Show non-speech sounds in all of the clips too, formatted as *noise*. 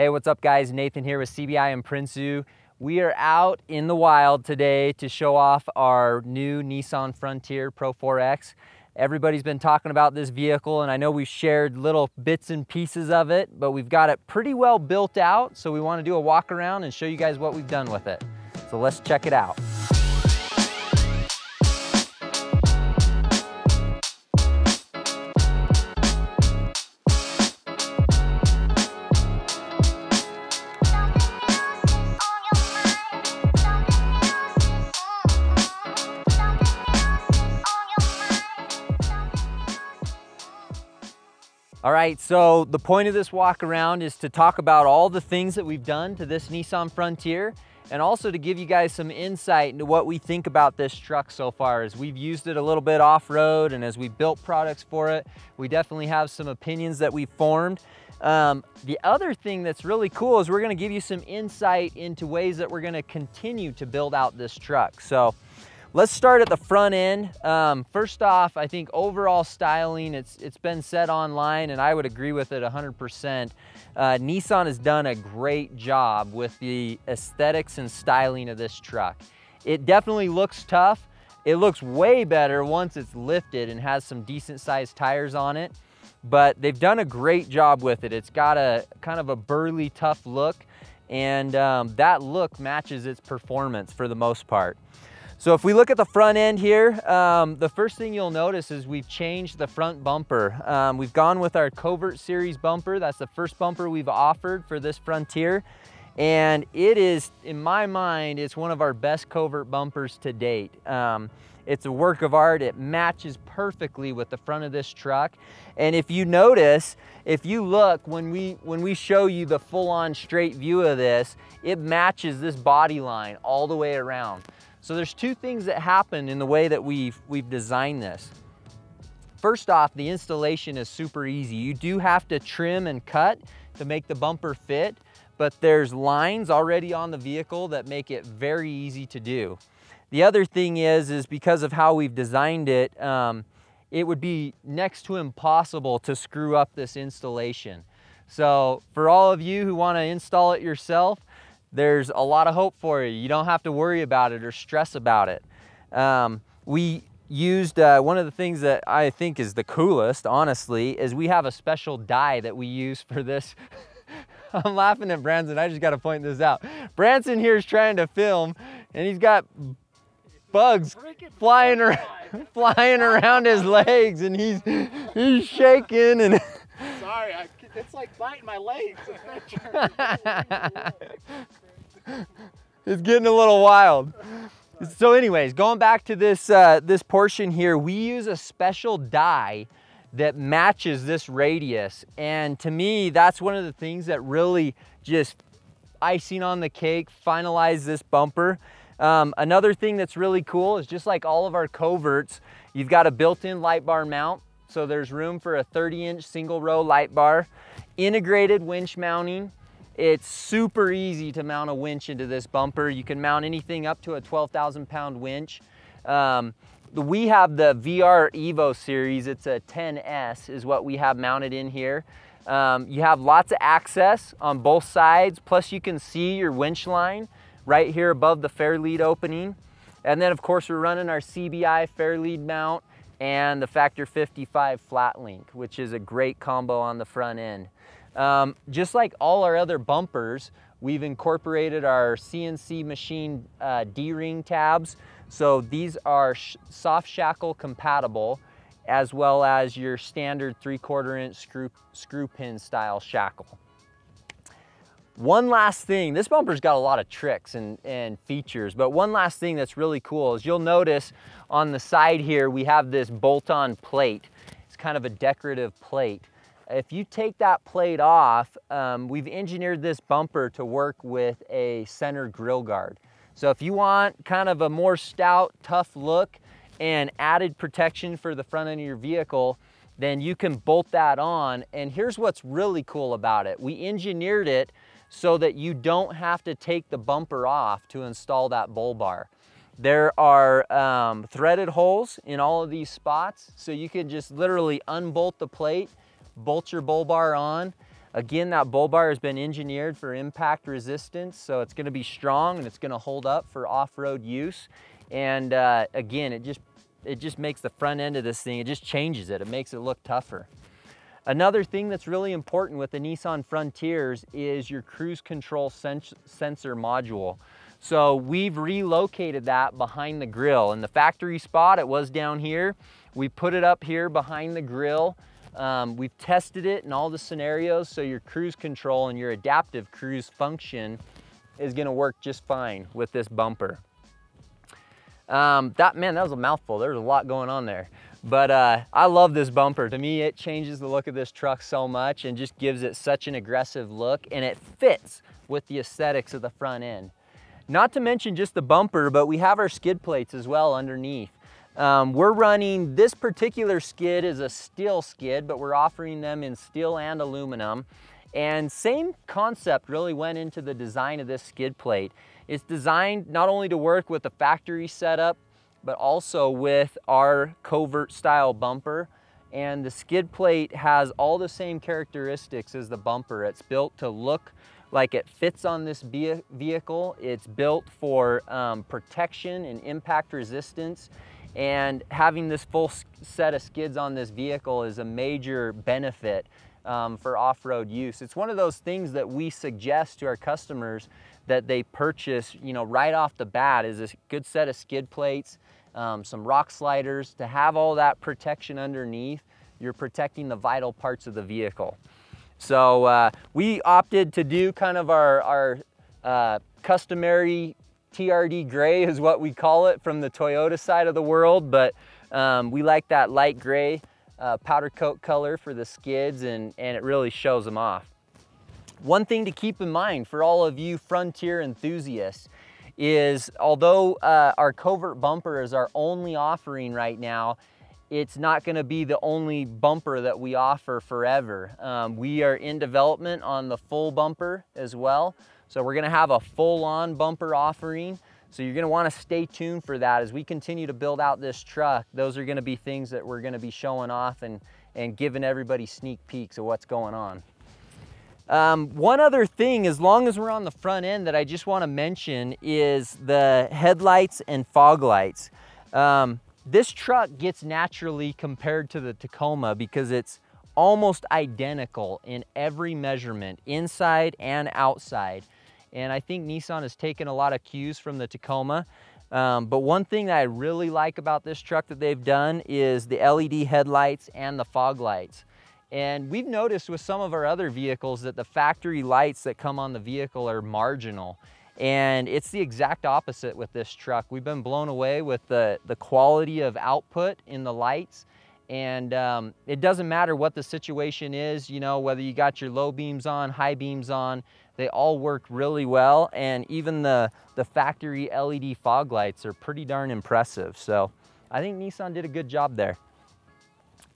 Hey, what's up guys? Nathan here with CBI and Prinsu. We are out in the wild today to show off our new Nissan Frontier Pro 4X. Everybody's been talking about this vehicle and I know we've shared little bits and pieces of it, but we've got it pretty well built out. So we wanna do a walk around and show you guys what we've done with it. So let's check it out. All right, so the point of this walk around is to talk about all the things that we've done to this Nissan Frontier and also to give you guys some insight into what we think about this truck so far as we've used it a little bit off-road and as we built products for it, we definitely have some opinions that we've formed. Um, the other thing that's really cool is we're gonna give you some insight into ways that we're gonna continue to build out this truck. So Let's start at the front end. Um, first off, I think overall styling, it's, it's been said online and I would agree with it 100%. Uh, Nissan has done a great job with the aesthetics and styling of this truck. It definitely looks tough. It looks way better once it's lifted and has some decent sized tires on it, but they've done a great job with it. It's got a kind of a burly, tough look and um, that look matches its performance for the most part. So if we look at the front end here, um, the first thing you'll notice is we've changed the front bumper. Um, we've gone with our Covert Series bumper. That's the first bumper we've offered for this Frontier. And it is, in my mind, it's one of our best Covert bumpers to date. Um, it's a work of art. It matches perfectly with the front of this truck. And if you notice, if you look, when we, when we show you the full on straight view of this, it matches this body line all the way around. So there's two things that happen in the way that we've, we've designed this. First off, the installation is super easy. You do have to trim and cut to make the bumper fit, but there's lines already on the vehicle that make it very easy to do. The other thing is, is because of how we've designed it, um, it would be next to impossible to screw up this installation. So for all of you who wanna install it yourself, there's a lot of hope for you. You don't have to worry about it or stress about it. Um, we used uh, one of the things that I think is the coolest, honestly, is we have a special die that we use for this. *laughs* I'm laughing at Branson. I just got to point this out. Branson here is trying to film, and he's got bugs flying around, *laughs* flying around his legs, and he's he's shaking and. *laughs* Sorry, I, it's like biting my legs. *laughs* it's getting a little wild. So anyways, going back to this, uh, this portion here, we use a special die that matches this radius. And to me, that's one of the things that really just icing on the cake, finalize this bumper. Um, another thing that's really cool is just like all of our coverts, you've got a built-in light bar mount. So there's room for a 30 inch single row light bar, integrated winch mounting, it's super easy to mount a winch into this bumper. You can mount anything up to a 12,000 pound winch. Um, we have the VR Evo series. It's a 10S is what we have mounted in here. Um, you have lots of access on both sides. Plus you can see your winch line right here above the Fairlead opening. And then of course we're running our CBI Fairlead mount and the Factor 55 flat link, which is a great combo on the front end. Um, just like all our other bumpers, we've incorporated our CNC machine uh, D-ring tabs. So these are sh soft shackle compatible as well as your standard three quarter inch screw, screw pin style shackle. One last thing, this bumper's got a lot of tricks and, and features, but one last thing that's really cool is you'll notice on the side here, we have this bolt-on plate. It's kind of a decorative plate. If you take that plate off, um, we've engineered this bumper to work with a center grill guard. So if you want kind of a more stout, tough look and added protection for the front end of your vehicle, then you can bolt that on. And here's what's really cool about it. We engineered it so that you don't have to take the bumper off to install that bull bar. There are um, threaded holes in all of these spots, so you can just literally unbolt the plate bolt your bull bar on. Again, that bull bar has been engineered for impact resistance, so it's gonna be strong and it's gonna hold up for off-road use. And uh, again, it just, it just makes the front end of this thing, it just changes it. It makes it look tougher. Another thing that's really important with the Nissan Frontiers is your cruise control sens sensor module. So we've relocated that behind the grill. In the factory spot, it was down here. We put it up here behind the grill. Um, we've tested it in all the scenarios, so your cruise control and your adaptive cruise function is gonna work just fine with this bumper. Um, that, man, that was a mouthful. There's a lot going on there. But uh, I love this bumper. To me, it changes the look of this truck so much and just gives it such an aggressive look and it fits with the aesthetics of the front end. Not to mention just the bumper, but we have our skid plates as well underneath. Um, we're running, this particular skid is a steel skid, but we're offering them in steel and aluminum. And same concept really went into the design of this skid plate. It's designed not only to work with the factory setup, but also with our covert style bumper. And the skid plate has all the same characteristics as the bumper. It's built to look like it fits on this vehicle. It's built for um, protection and impact resistance. And having this full set of skids on this vehicle is a major benefit um, for off-road use. It's one of those things that we suggest to our customers that they purchase, you know, right off the bat is a good set of skid plates, um, some rock sliders. To have all that protection underneath, you're protecting the vital parts of the vehicle. So uh, we opted to do kind of our, our uh, customary TRD gray is what we call it from the Toyota side of the world, but um, we like that light gray uh, powder coat color for the skids and, and it really shows them off. One thing to keep in mind for all of you Frontier enthusiasts is although uh, our covert bumper is our only offering right now, it's not gonna be the only bumper that we offer forever. Um, we are in development on the full bumper as well. So we're gonna have a full-on bumper offering. So you're gonna wanna stay tuned for that as we continue to build out this truck. Those are gonna be things that we're gonna be showing off and, and giving everybody sneak peeks of what's going on. Um, one other thing, as long as we're on the front end that I just wanna mention is the headlights and fog lights. Um, this truck gets naturally compared to the Tacoma because it's almost identical in every measurement, inside and outside. And I think Nissan has taken a lot of cues from the Tacoma. Um, but one thing that I really like about this truck that they've done is the LED headlights and the fog lights. And we've noticed with some of our other vehicles that the factory lights that come on the vehicle are marginal. And it's the exact opposite with this truck. We've been blown away with the, the quality of output in the lights. And um, it doesn't matter what the situation is, you know, whether you got your low beams on, high beams on, they all work really well. And even the, the factory LED fog lights are pretty darn impressive. So I think Nissan did a good job there.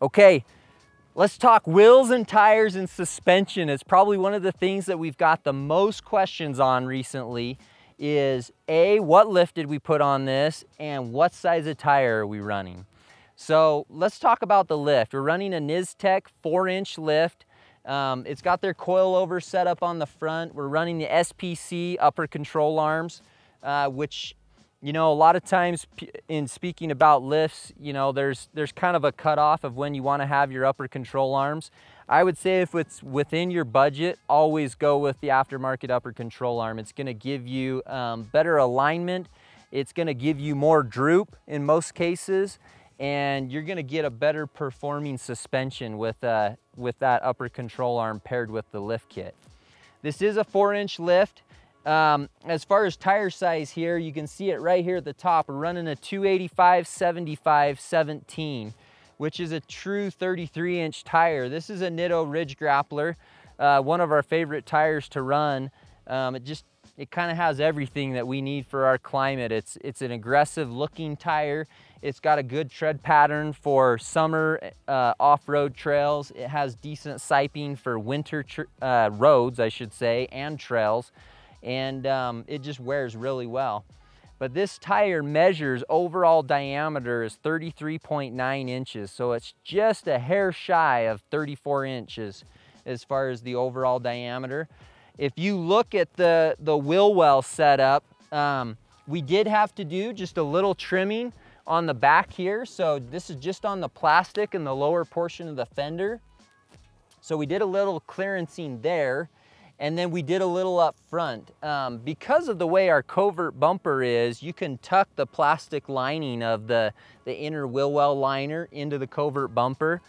Okay, let's talk wheels and tires and suspension. It's probably one of the things that we've got the most questions on recently is A, what lift did we put on this and what size of tire are we running? So let's talk about the lift. We're running a Niztek four inch lift. Um, it's got their coilover set up on the front. We're running the SPC upper control arms, uh, which, you know, a lot of times in speaking about lifts, you know, there's, there's kind of a cutoff of when you want to have your upper control arms. I would say if it's within your budget, always go with the aftermarket upper control arm. It's going to give you um, better alignment. It's going to give you more droop in most cases and you're gonna get a better performing suspension with, uh, with that upper control arm paired with the lift kit. This is a four inch lift. Um, as far as tire size here, you can see it right here at the top. We're running a 285 75 17, which is a true 33 inch tire. This is a Nitto Ridge Grappler, uh, one of our favorite tires to run. Um, it just it kind of has everything that we need for our climate. It's, it's an aggressive looking tire. It's got a good tread pattern for summer uh, off-road trails. It has decent siping for winter uh, roads, I should say, and trails. And um, it just wears really well. But this tire measures overall diameter is 33.9 inches. So it's just a hair shy of 34 inches. as far as the overall diameter. If you look at the, the wheel well setup, um, we did have to do just a little trimming on the back here. So this is just on the plastic in the lower portion of the fender. So we did a little clearancing there and then we did a little up front. Um, because of the way our covert bumper is, you can tuck the plastic lining of the, the inner wheel well liner into the covert bumper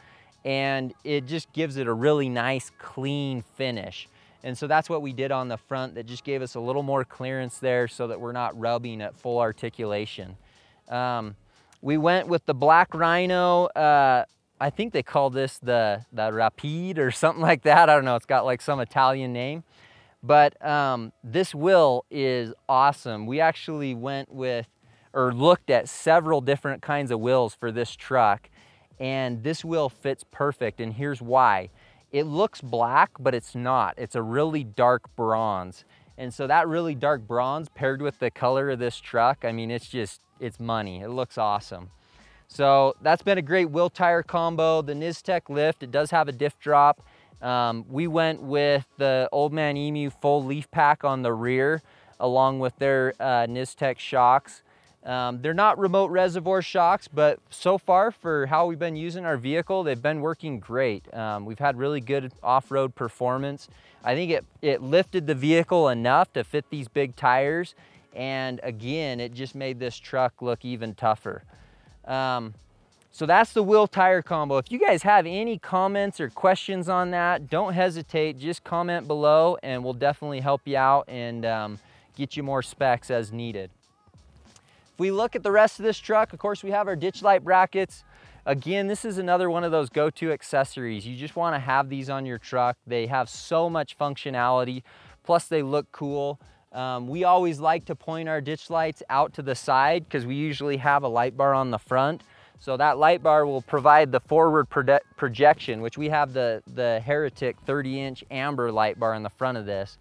and it just gives it a really nice clean finish. And so that's what we did on the front that just gave us a little more clearance there so that we're not rubbing at full articulation. Um, we went with the black rhino. Uh, I think they call this the, the Rapide or *laughs* something like that. I don't know, it's got like some Italian name. But um, this wheel is awesome. We actually went with or looked at several different kinds of wheels for this truck and this wheel fits perfect and here's why. It looks black, but it's not. It's a really dark bronze. And so that really dark bronze paired with the color of this truck, I mean, it's just, it's money. It looks awesome. So that's been a great wheel tire combo. The Niztek lift, it does have a diff drop. Um, we went with the Old Man Emu full leaf pack on the rear along with their uh, Niztek shocks. Um, they're not remote reservoir shocks, but so far for how we've been using our vehicle, they've been working great. Um, we've had really good off-road performance. I think it, it lifted the vehicle enough to fit these big tires. And again, it just made this truck look even tougher. Um, so that's the wheel tire combo. If you guys have any comments or questions on that, don't hesitate, just comment below and we'll definitely help you out and um, get you more specs as needed. If we look at the rest of this truck, of course, we have our ditch light brackets. Again, this is another one of those go-to accessories. You just wanna have these on your truck. They have so much functionality, plus they look cool. Um, we always like to point our ditch lights out to the side because we usually have a light bar on the front. So that light bar will provide the forward projection, which we have the, the Heretic 30 inch amber light bar in the front of this.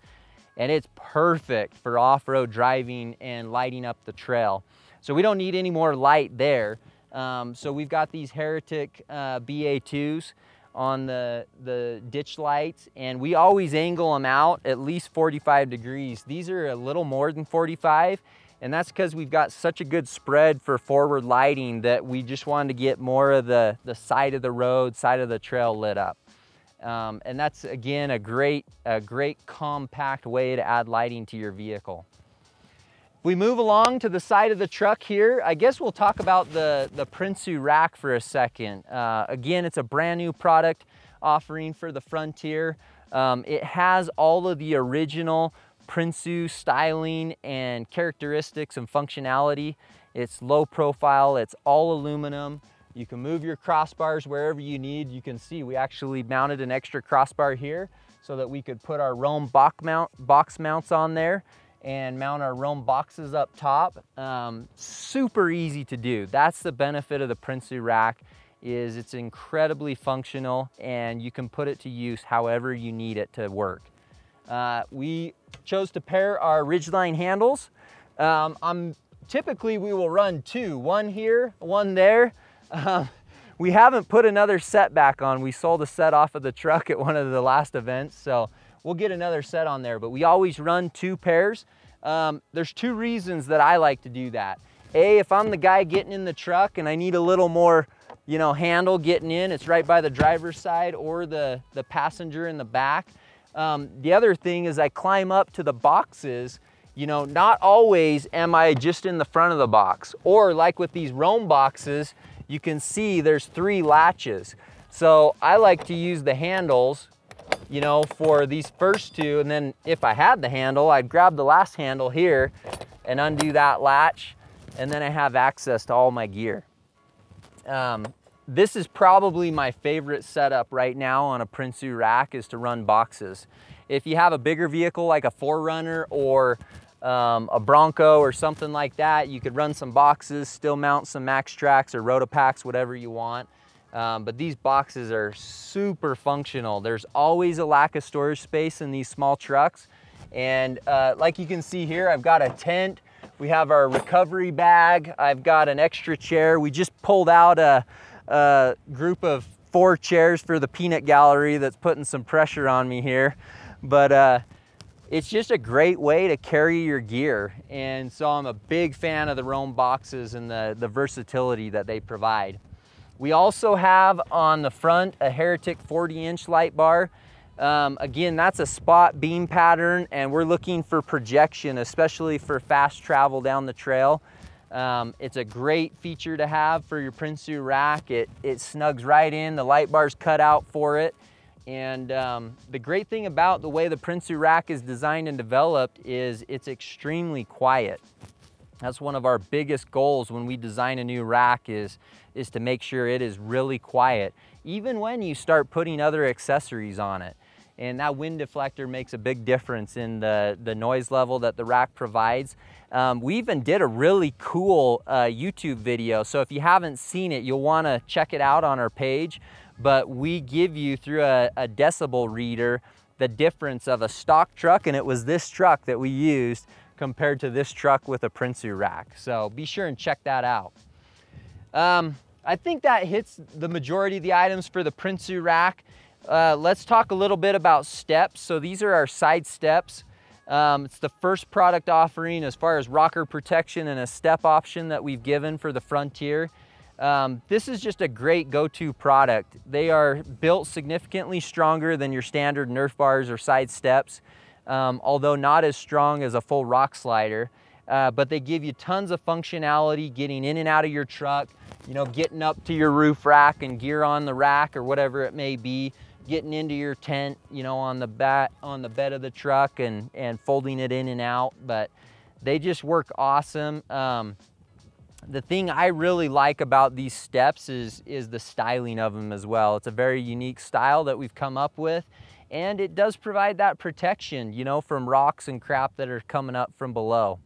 And it's perfect for off-road driving and lighting up the trail. So we don't need any more light there. Um, so we've got these Heretic uh, BA2s on the, the ditch lights and we always angle them out at least 45 degrees. These are a little more than 45 and that's because we've got such a good spread for forward lighting that we just wanted to get more of the, the side of the road, side of the trail lit up. Um, and that's again a great, a great compact way to add lighting to your vehicle we move along to the side of the truck here, I guess we'll talk about the, the Prinsu rack for a second. Uh, again, it's a brand new product offering for the Frontier. Um, it has all of the original Prinsu styling and characteristics and functionality. It's low profile, it's all aluminum. You can move your crossbars wherever you need. You can see we actually mounted an extra crossbar here so that we could put our Roam box, mount, box mounts on there and mount our Roam boxes up top. Um, super easy to do. That's the benefit of the Prinsu rack is it's incredibly functional and you can put it to use however you need it to work. Uh, we chose to pair our Ridgeline handles. Um, I'm, typically we will run two, one here, one there. Um, we haven't put another set back on. We sold a set off of the truck at one of the last events, so We'll get another set on there, but we always run two pairs. Um, there's two reasons that I like to do that. A, if I'm the guy getting in the truck and I need a little more, you know, handle getting in, it's right by the driver's side or the, the passenger in the back. Um, the other thing is I climb up to the boxes, you know, not always am I just in the front of the box. Or like with these Roam boxes, you can see there's three latches. So I like to use the handles you know, for these first two. And then if I had the handle, I'd grab the last handle here and undo that latch. And then I have access to all my gear. Um, this is probably my favorite setup right now on a Prinsu rack is to run boxes. If you have a bigger vehicle like a 4Runner or um, a Bronco or something like that, you could run some boxes, still mount some MaxTrax or Rotopax, whatever you want. Um, but these boxes are super functional. There's always a lack of storage space in these small trucks. And uh, like you can see here, I've got a tent. We have our recovery bag. I've got an extra chair. We just pulled out a, a group of four chairs for the peanut gallery that's putting some pressure on me here. But uh, it's just a great way to carry your gear. And so I'm a big fan of the Roam boxes and the, the versatility that they provide. We also have on the front a Heretic 40 inch light bar. Um, again, that's a spot beam pattern and we're looking for projection, especially for fast travel down the trail. Um, it's a great feature to have for your Prinsu rack. It, it snugs right in, the light bar's cut out for it. And um, the great thing about the way the Prinsu rack is designed and developed is it's extremely quiet. That's one of our biggest goals when we design a new rack is, is to make sure it is really quiet, even when you start putting other accessories on it. And that wind deflector makes a big difference in the, the noise level that the rack provides. Um, we even did a really cool uh, YouTube video. So if you haven't seen it, you'll wanna check it out on our page but we give you through a, a decibel reader the difference of a stock truck, and it was this truck that we used compared to this truck with a Prinsu rack. So be sure and check that out. Um, I think that hits the majority of the items for the Prinsu rack. Uh, let's talk a little bit about steps. So these are our side steps. Um, it's the first product offering as far as rocker protection and a step option that we've given for the Frontier. Um, this is just a great go-to product. They are built significantly stronger than your standard Nerf bars or side steps, um, although not as strong as a full rock slider. Uh, but they give you tons of functionality getting in and out of your truck, you know, getting up to your roof rack and gear on the rack or whatever it may be, getting into your tent, you know, on the bat on the bed of the truck and and folding it in and out. But they just work awesome. Um, the thing I really like about these steps is, is the styling of them as well. It's a very unique style that we've come up with and it does provide that protection, you know, from rocks and crap that are coming up from below.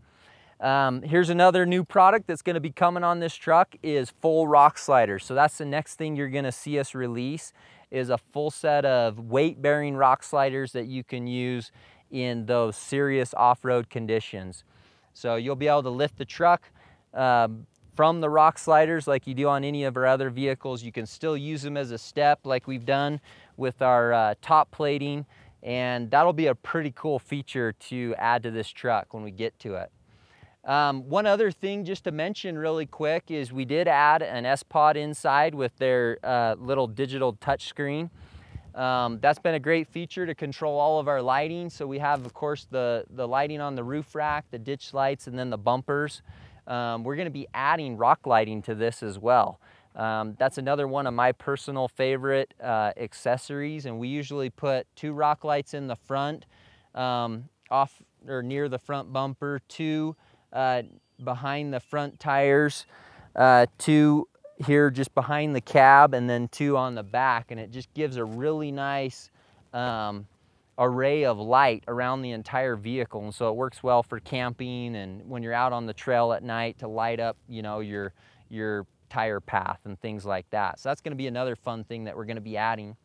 Um, here's another new product that's gonna be coming on this truck is full rock sliders. So that's the next thing you're gonna see us release is a full set of weight bearing rock sliders that you can use in those serious off-road conditions. So you'll be able to lift the truck, um, from the rock sliders like you do on any of our other vehicles. You can still use them as a step like we've done with our uh, top plating and that'll be a pretty cool feature to add to this truck when we get to it. Um, one other thing just to mention really quick is we did add an S-Pod inside with their uh, little digital touchscreen. Um, that's been a great feature to control all of our lighting. So we have, of course, the, the lighting on the roof rack, the ditch lights, and then the bumpers. Um, we're gonna be adding rock lighting to this as well. Um, that's another one of my personal favorite uh, accessories and we usually put two rock lights in the front um, off or near the front bumper, two uh, behind the front tires, uh, two here just behind the cab and then two on the back and it just gives a really nice um, array of light around the entire vehicle. And so it works well for camping and when you're out on the trail at night to light up, you know, your, your tire path and things like that. So that's gonna be another fun thing that we're gonna be adding.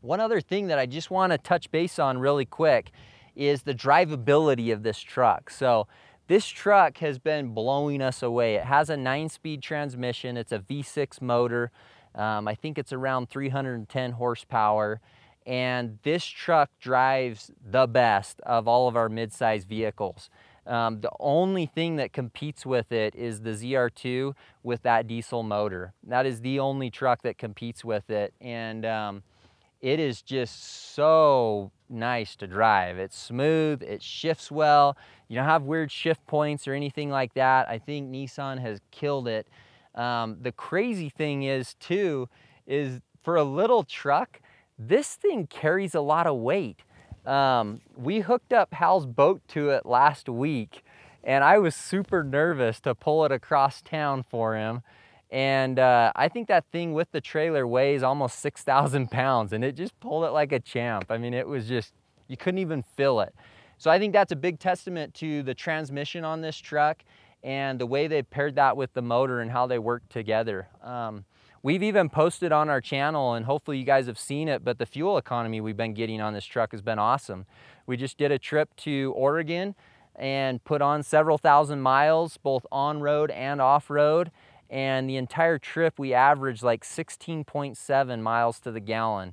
One other thing that I just wanna touch base on really quick is the drivability of this truck. So this truck has been blowing us away. It has a nine speed transmission. It's a V6 motor. Um, I think it's around 310 horsepower and this truck drives the best of all of our midsize vehicles. Um, the only thing that competes with it is the ZR2 with that diesel motor. That is the only truck that competes with it. And um, it is just so nice to drive. It's smooth, it shifts well. You don't have weird shift points or anything like that. I think Nissan has killed it. Um, the crazy thing is too, is for a little truck, this thing carries a lot of weight. Um, we hooked up Hal's boat to it last week and I was super nervous to pull it across town for him. And uh, I think that thing with the trailer weighs almost 6,000 pounds and it just pulled it like a champ. I mean, it was just, you couldn't even feel it. So I think that's a big testament to the transmission on this truck and the way they paired that with the motor and how they work together. Um, We've even posted on our channel and hopefully you guys have seen it, but the fuel economy we've been getting on this truck has been awesome. We just did a trip to Oregon and put on several thousand miles, both on road and off road. and the entire trip we averaged like 16.7 miles to the gallon.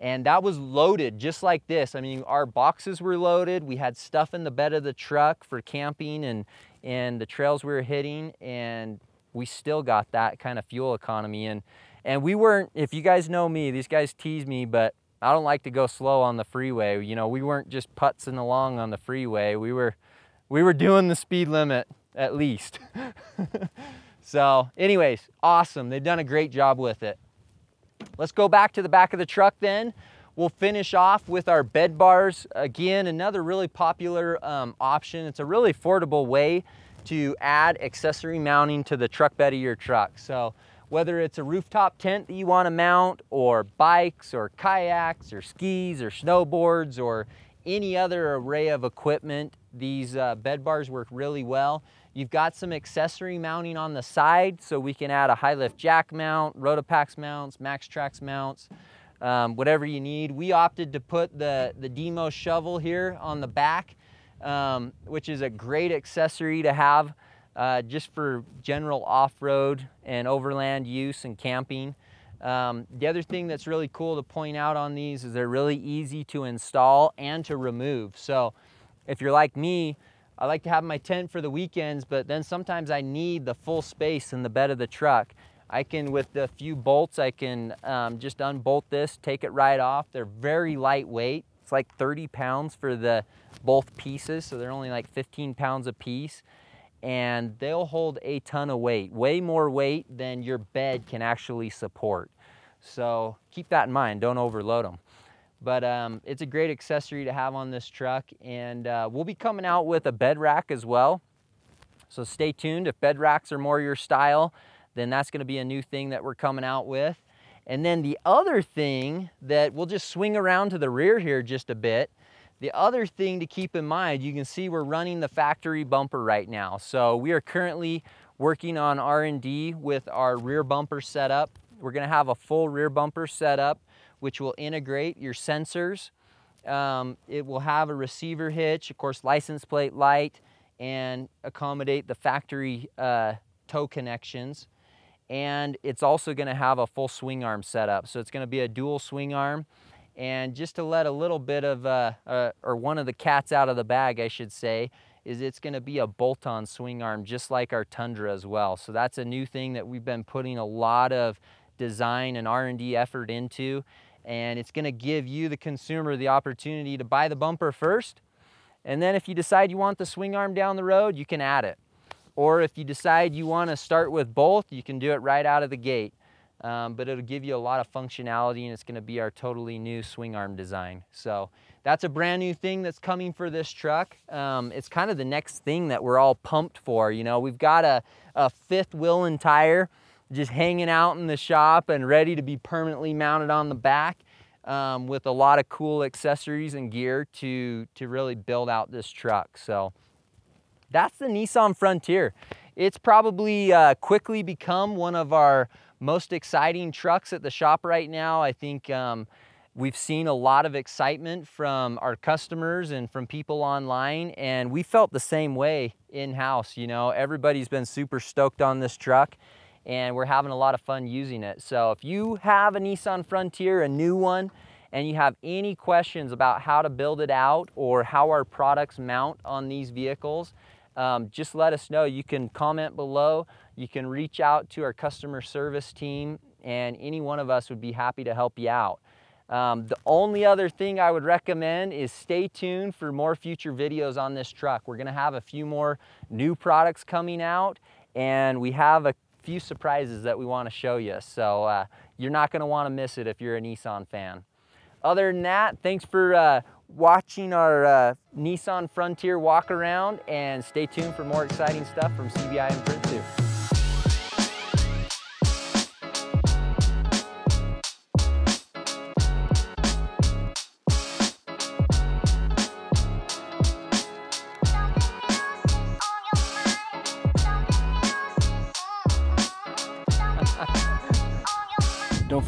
And that was loaded just like this. I mean, our boxes were loaded. We had stuff in the bed of the truck for camping and, and the trails we were hitting. And we still got that kind of fuel economy. And, and we weren't, if you guys know me, these guys tease me, but I don't like to go slow on the freeway. You know, we weren't just putzing along on the freeway. We were, we were doing the speed limit at least. *laughs* so anyways, awesome. They've done a great job with it. Let's go back to the back of the truck then. We'll finish off with our bed bars. Again, another really popular um, option. It's a really affordable way to add accessory mounting to the truck bed of your truck. So whether it's a rooftop tent that you want to mount or bikes or kayaks or skis or snowboards or any other array of equipment, these uh, bed bars work really well. You've got some accessory mounting on the side, so we can add a high lift jack mount, Rotopax mounts, MaxTrax mounts, um, whatever you need. We opted to put the, the DMOS shovel here on the back, um, which is a great accessory to have uh, just for general off-road and overland use and camping. Um, the other thing that's really cool to point out on these is they're really easy to install and to remove. So if you're like me, I like to have my tent for the weekends, but then sometimes I need the full space in the bed of the truck. I can, with a few bolts, I can um, just unbolt this, take it right off. They're very lightweight. It's like 30 pounds for the both pieces, so they're only like 15 pounds a piece. And they'll hold a ton of weight, way more weight than your bed can actually support. So keep that in mind, don't overload them. But um, it's a great accessory to have on this truck. And uh, we'll be coming out with a bed rack as well. So stay tuned. If bed racks are more your style, then that's gonna be a new thing that we're coming out with. And then the other thing that we'll just swing around to the rear here just a bit. The other thing to keep in mind, you can see we're running the factory bumper right now. So we are currently working on R&D with our rear bumper setup. We're gonna have a full rear bumper setup which will integrate your sensors. Um, it will have a receiver hitch, of course, license plate light, and accommodate the factory uh, tow connections. And it's also gonna have a full swing arm setup. So it's gonna be a dual swing arm. And just to let a little bit of, uh, uh, or one of the cats out of the bag, I should say, is it's gonna be a bolt-on swing arm, just like our Tundra as well. So that's a new thing that we've been putting a lot of design and R&D effort into and it's gonna give you, the consumer, the opportunity to buy the bumper first, and then if you decide you want the swing arm down the road, you can add it. Or if you decide you wanna start with both, you can do it right out of the gate. Um, but it'll give you a lot of functionality and it's gonna be our totally new swing arm design. So that's a brand new thing that's coming for this truck. Um, it's kind of the next thing that we're all pumped for. You know, we've got a, a fifth and tire just hanging out in the shop and ready to be permanently mounted on the back um, with a lot of cool accessories and gear to, to really build out this truck. So that's the Nissan Frontier. It's probably uh, quickly become one of our most exciting trucks at the shop right now. I think um, we've seen a lot of excitement from our customers and from people online and we felt the same way in-house. You know, everybody's been super stoked on this truck and we're having a lot of fun using it. So if you have a Nissan Frontier, a new one, and you have any questions about how to build it out or how our products mount on these vehicles, um, just let us know. You can comment below. You can reach out to our customer service team and any one of us would be happy to help you out. Um, the only other thing I would recommend is stay tuned for more future videos on this truck. We're gonna have a few more new products coming out and we have a few surprises that we want to show you. So uh, you're not going to want to miss it if you're a Nissan fan. Other than that, thanks for uh, watching our uh, Nissan Frontier walk around and stay tuned for more exciting stuff from CBI and Prinsu. Don't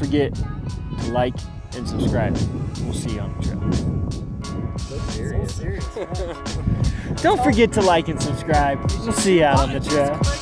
forget to like and subscribe. We'll see you on the trail. So serious. So serious. Don't forget to like and subscribe. We'll see you out on the trail.